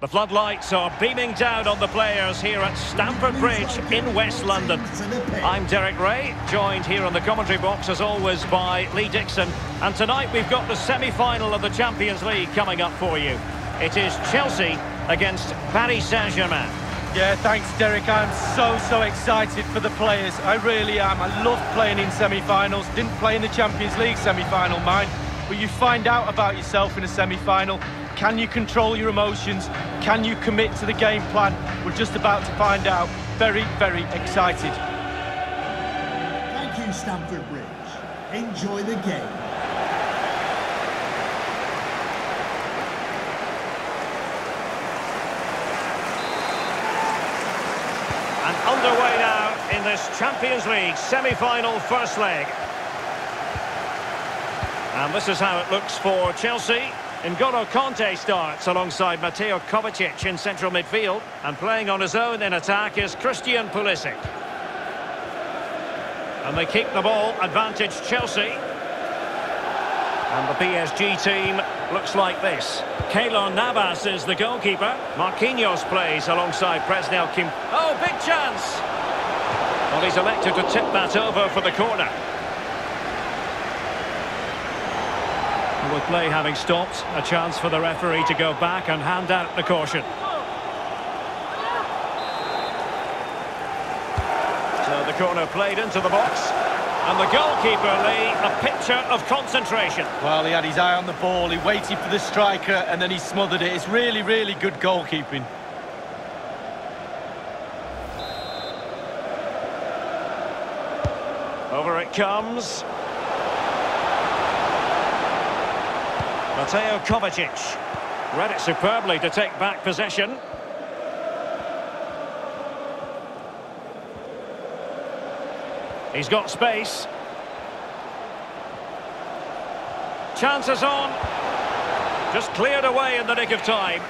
The floodlights are beaming down on the players here at Stamford Bridge in West London. I'm Derek Ray, joined here on the commentary box as always by Lee Dixon. And tonight we've got the semi-final of the Champions League coming up for you. It is Chelsea against Paris Saint-Germain. Yeah, thanks Derek. I'm so, so excited for the players. I really am. I love playing in semi-finals. Didn't play in the Champions League semi-final, mind. But you find out about yourself in a semi-final can you control your emotions? Can you commit to the game plan? We're just about to find out. Very, very excited. Thank you, Stamford Bridge. Enjoy the game. And underway now in this Champions League semi-final first leg. And this is how it looks for Chelsea. N'Golo Kanté starts alongside Mateo Kovacic in central midfield. And playing on his own in attack is Christian Pulisic. And they keep the ball, advantage Chelsea. And the PSG team looks like this. Keylor Navas is the goalkeeper. Marquinhos plays alongside Presnel Kim. Oh, big chance! Well, he's elected to tip that over for the corner. With play having stopped, a chance for the referee to go back and hand out the caution. So the corner played into the box. And the goalkeeper, Lee, a picture of concentration. Well, he had his eye on the ball, he waited for the striker, and then he smothered it. It's really, really good goalkeeping. Over it comes. Mateo Kovacic. Read it superbly to take back possession. He's got space. Chances on. Just cleared away in the nick of time.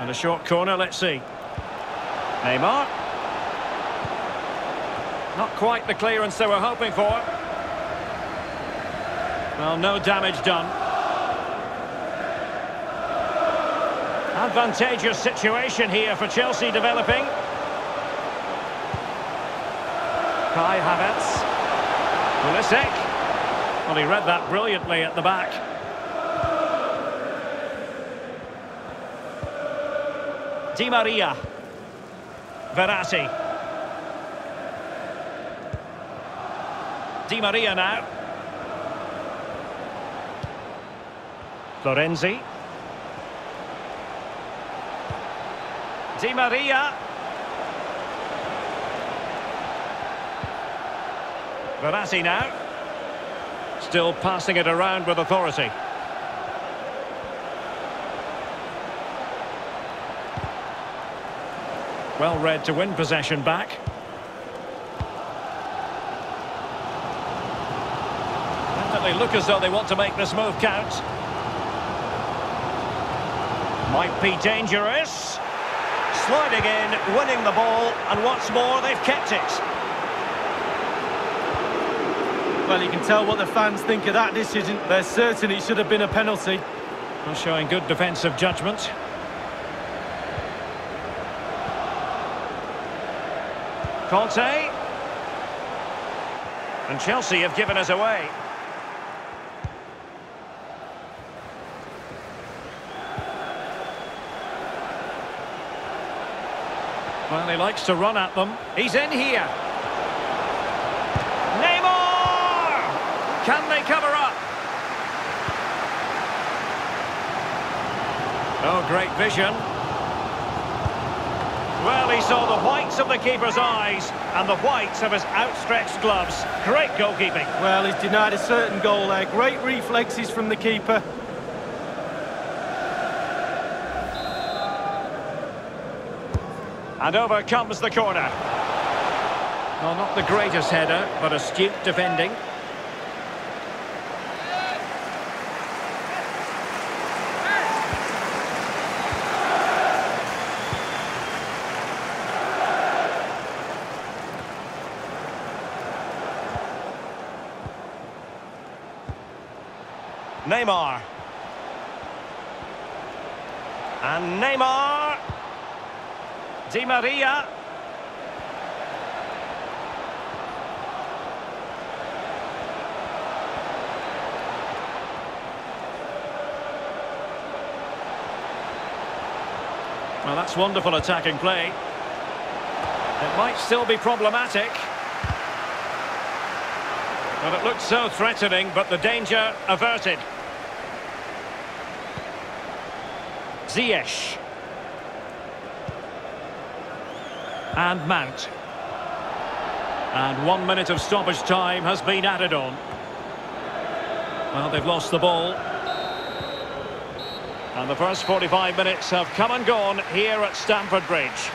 And a short corner, let's see. Neymar. Not quite the clearance they were hoping for. Well, no damage done. Advantageous situation here for Chelsea developing. Kai Havertz. Pulisic. Well, he read that brilliantly at the back. Di Maria. Verratti. Di Maria now. Florenzi. Di Maria. Verratti now. Still passing it around with authority. Well read to win possession back. Definitely look as though they want to make this move count. Might be dangerous. Sliding in, winning the ball, and what's more, they've kept it. Well, you can tell what the fans think of that decision. They're certain it should have been a penalty. Well, showing good defensive judgment. Kanté. And Chelsea have given us away. Well, he likes to run at them. He's in here. Neymar! Can they cover up? Oh, great vision. Well, he saw the whites of the keeper's eyes and the whites of his outstretched gloves. Great goalkeeping. Well, he's denied a certain goal there. Great reflexes from the keeper. And over comes the corner. Well, not the greatest header, but astute defending. Neymar. And Neymar. Di Maria. Well, that's wonderful attacking play. It might still be problematic. Well, it looked so threatening, but the danger averted. Ziyech. And Mount. And one minute of stoppage time has been added on. Well, they've lost the ball. And the first 45 minutes have come and gone here at Stamford Bridge.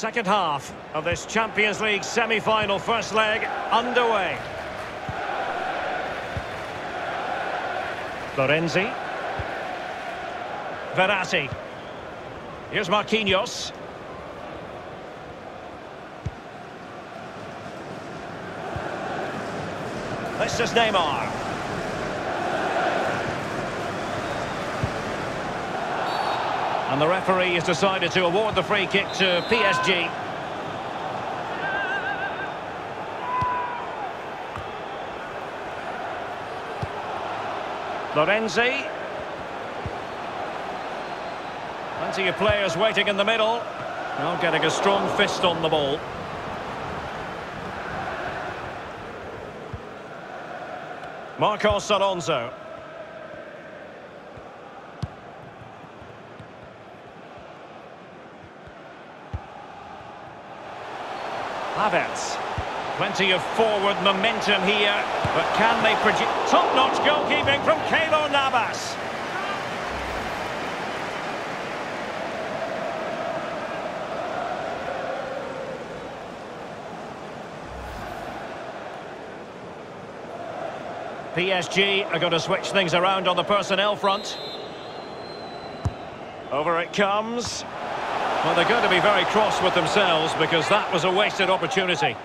Second half of this Champions League semi-final first leg underway. Florenzi. Verratti. Here's Marquinhos. This is Neymar. And the referee has decided to award the free kick to PSG. Florenzi. Plenty of players waiting in the middle. Now getting a strong fist on the ball. Marcos Alonso. Havertz. Plenty of forward momentum here, but can they produce... Top-notch goalkeeping from Keylor Navas. PSG are going to switch things around on the personnel front. Over it comes. Well, they're going to be very cross with themselves because that was a wasted opportunity.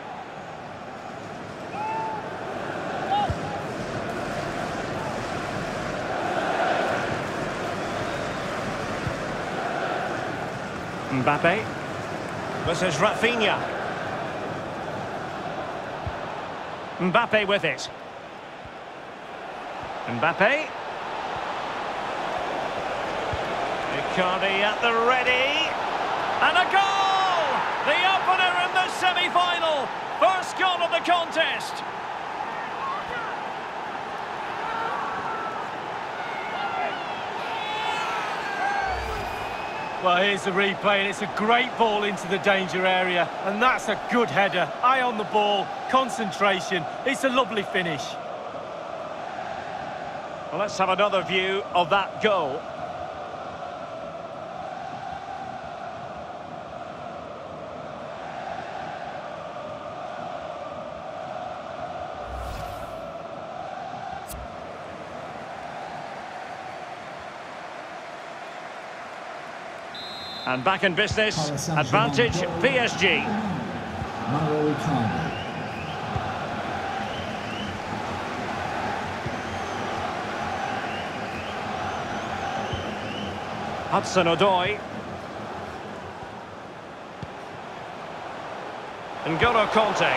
Mbappe. This is Rafinha. Mbappe with it. Mbappe. Icardi at the ready. And a goal! The opener in the semi-final. First goal of the contest. Well, here's the replay, and it's a great ball into the danger area. And that's a good header. Eye on the ball, concentration. It's a lovely finish. Well, let's have another view of that goal. And back in business, advantage PSG. Mauro Icardi. Hudson Odoi. N'Golo Kanté.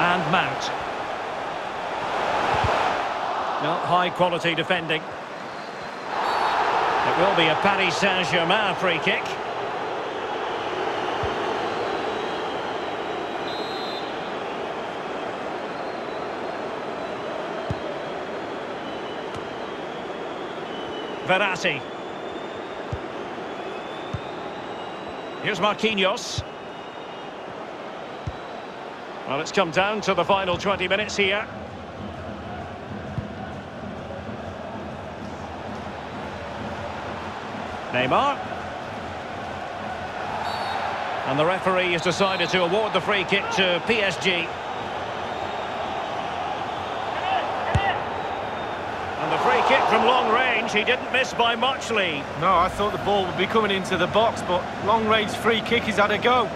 And Mount. No, high quality defending. Will be a Paris Saint-Germain free kick. Verratti. Here's Marquinhos. Well, it's come down to the final 20 minutes here. Neymar. And the referee has decided to award the free kick to PSG. And the free kick from long range. He didn't miss by much, Lee. No, I thought the ball would be coming into the box, but long-range free kick, he's had a go.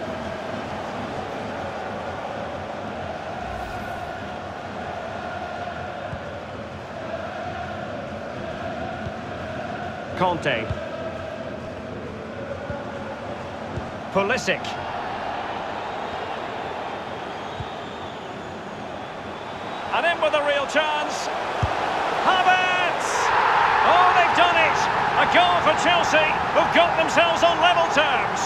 Kanté. Pulisic. And in with a real chance. Havertz! Oh, they've done it! A goal for Chelsea, who've got themselves on level terms.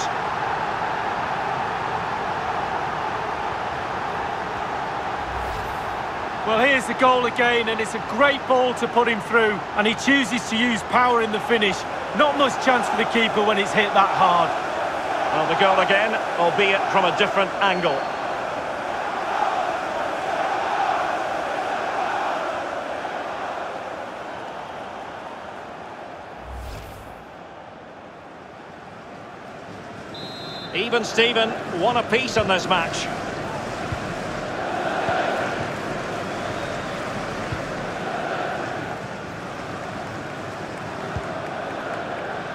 Well, here's the goal again, and it's a great ball to put him through, and he chooses to use power in the finish. Not much chance for the keeper when it's hit that hard. Well, the goal again, albeit from a different angle. Even Steven, one apiece in this match.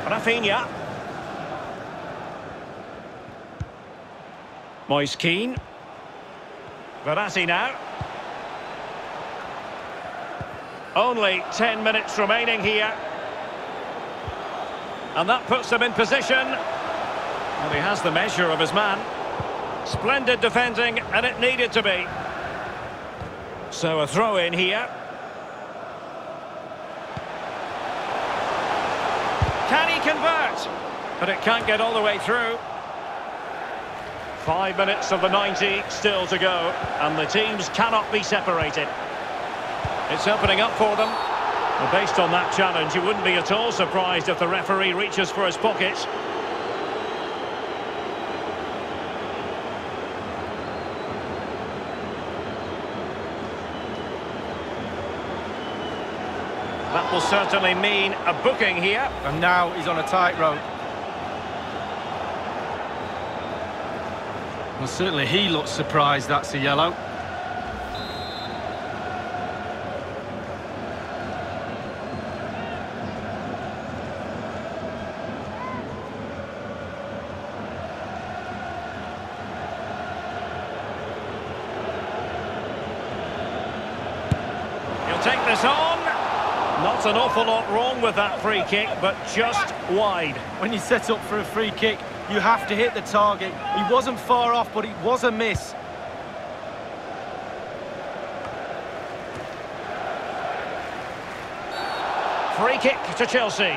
Rafinha. Moise Kean. Verratti now. Only 10 minutes remaining here. And that puts them in position. Well, he has the measure of his man. Splendid defending, and it needed to be. So a throw in here. Can he convert? But it can't get all the way through. Five minutes of the 90 still to go, and the teams cannot be separated. It's opening up for them. Well, based on that challenge, you wouldn't be at all surprised if the referee reaches for his pockets. That will certainly mean a booking here. And now he's on a tightrope. Well, certainly he looks surprised that's a yellow. He'll take this on. Not an awful lot wrong with that free kick, but just wide. When you set up for a free kick, you have to hit the target. He wasn't far off, but it was a miss. Free kick to Chelsea.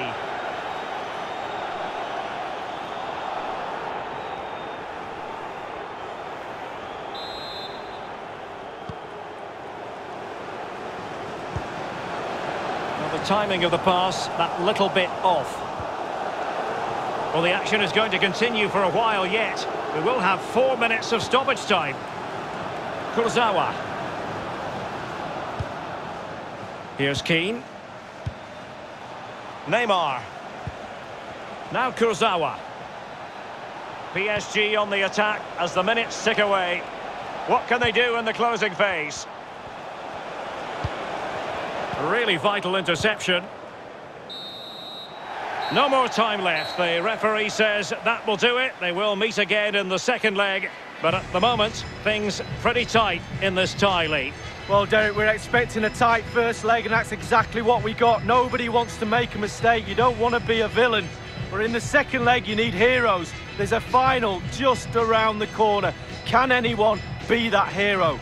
The timing of the pass, that little bit off. Well, the action is going to continue for a while yet. We will have four minutes of stoppage time. Kurzawa. Here's Kean. Neymar. Now Kurzawa. PSG on the attack as the minutes tick away. What can they do in the closing phase? Really vital interception. No more time left. The referee says that will do it. They will meet again in the second leg. But at the moment, things pretty tight in this tie league. Well, Derek, we're expecting a tight first leg, and that's exactly what we got. Nobody wants to make a mistake. You don't want to be a villain. But in the second leg, you need heroes. There's a final just around the corner. Can anyone be that hero?